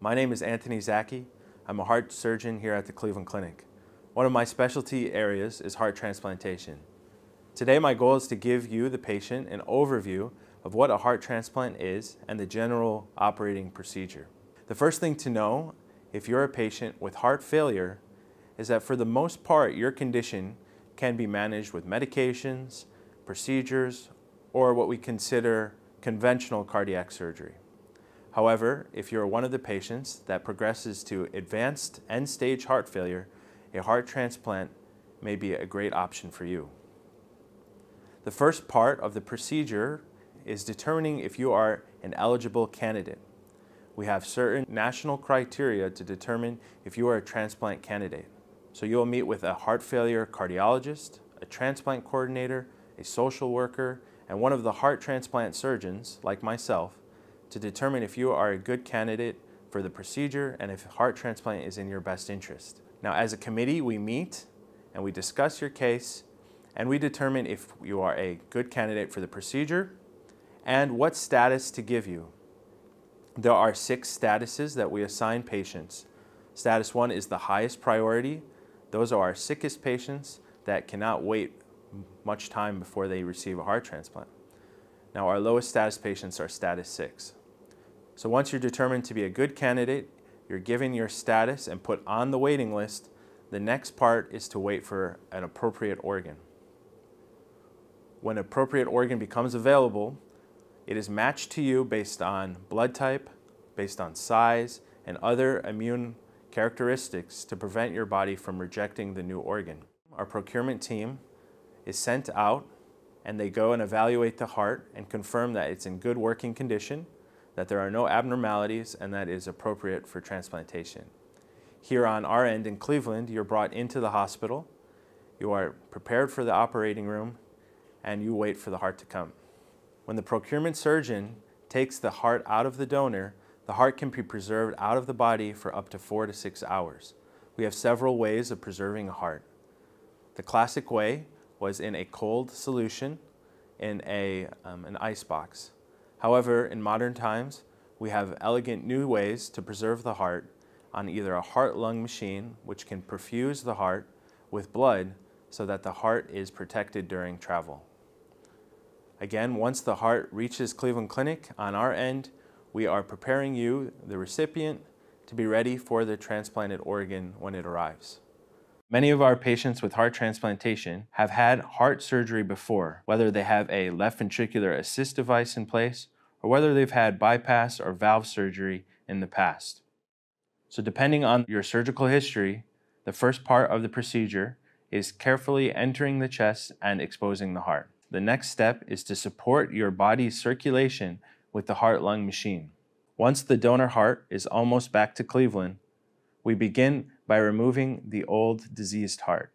My name is Anthony Zaki. I'm a heart surgeon here at the Cleveland Clinic. One of my specialty areas is heart transplantation. Today my goal is to give you, the patient, an overview of what a heart transplant is and the general operating procedure. The first thing to know if you're a patient with heart failure is that for the most part your condition can be managed with medications, procedures, or what we consider conventional cardiac surgery. However, if you're one of the patients that progresses to advanced end-stage heart failure, a heart transplant may be a great option for you. The first part of the procedure is determining if you are an eligible candidate. We have certain national criteria to determine if you are a transplant candidate. So you'll meet with a heart failure cardiologist, a transplant coordinator, a social worker, and one of the heart transplant surgeons, like myself, to determine if you are a good candidate for the procedure and if heart transplant is in your best interest. Now, as a committee, we meet and we discuss your case and we determine if you are a good candidate for the procedure and what status to give you. There are six statuses that we assign patients. Status one is the highest priority. Those are our sickest patients that cannot wait much time before they receive a heart transplant. Now, our lowest status patients are status six. So once you're determined to be a good candidate, you're given your status and put on the waiting list, the next part is to wait for an appropriate organ. When appropriate organ becomes available, it is matched to you based on blood type, based on size, and other immune characteristics to prevent your body from rejecting the new organ. Our procurement team is sent out and they go and evaluate the heart and confirm that it's in good working condition that there are no abnormalities, and that is appropriate for transplantation. Here on our end in Cleveland, you're brought into the hospital, you are prepared for the operating room, and you wait for the heart to come. When the procurement surgeon takes the heart out of the donor, the heart can be preserved out of the body for up to four to six hours. We have several ways of preserving a heart. The classic way was in a cold solution in a, um, an ice box. However, in modern times, we have elegant new ways to preserve the heart on either a heart-lung machine, which can perfuse the heart with blood so that the heart is protected during travel. Again, once the heart reaches Cleveland Clinic, on our end, we are preparing you, the recipient, to be ready for the transplanted organ when it arrives. Many of our patients with heart transplantation have had heart surgery before, whether they have a left ventricular assist device in place or whether they've had bypass or valve surgery in the past. So depending on your surgical history, the first part of the procedure is carefully entering the chest and exposing the heart. The next step is to support your body's circulation with the heart-lung machine. Once the donor heart is almost back to Cleveland, we begin by removing the old diseased heart.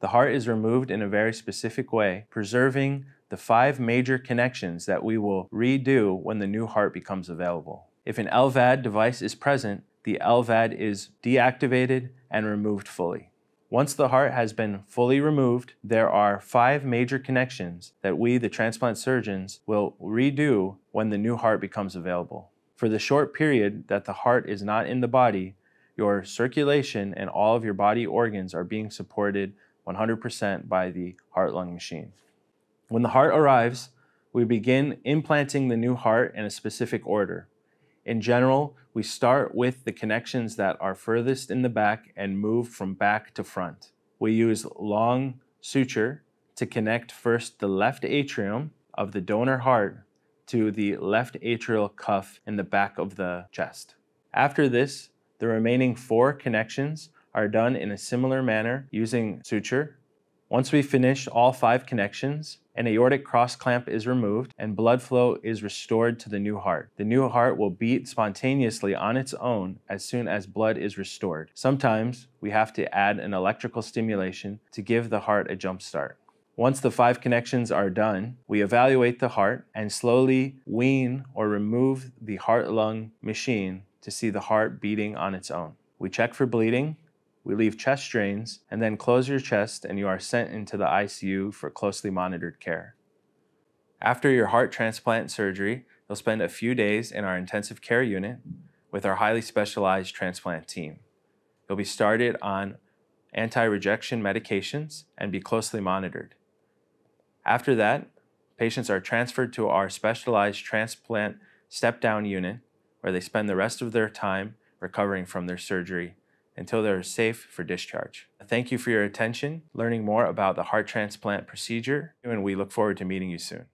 The heart is removed in a very specific way, preserving the five major connections that we will redo when the new heart becomes available. If an LVAD device is present, the LVAD is deactivated and removed fully. Once the heart has been fully removed, there are five major connections that we, the transplant surgeons, will redo when the new heart becomes available. For the short period that the heart is not in the body, your circulation and all of your body organs are being supported 100% by the heart-lung machine. When the heart arrives, we begin implanting the new heart in a specific order. In general, we start with the connections that are furthest in the back and move from back to front. We use long suture to connect first the left atrium of the donor heart to the left atrial cuff in the back of the chest. After this, the remaining four connections are done in a similar manner using suture. Once we finish all five connections, an aortic cross clamp is removed and blood flow is restored to the new heart. The new heart will beat spontaneously on its own as soon as blood is restored. Sometimes we have to add an electrical stimulation to give the heart a jump start. Once the five connections are done, we evaluate the heart and slowly wean or remove the heart-lung machine to see the heart beating on its own. We check for bleeding, we leave chest drains, and then close your chest and you are sent into the ICU for closely monitored care. After your heart transplant surgery, you'll spend a few days in our intensive care unit with our highly specialized transplant team. You'll be started on anti rejection medications and be closely monitored. After that, patients are transferred to our specialized transplant step down unit where they spend the rest of their time recovering from their surgery until they're safe for discharge. Thank you for your attention, learning more about the heart transplant procedure, and we look forward to meeting you soon.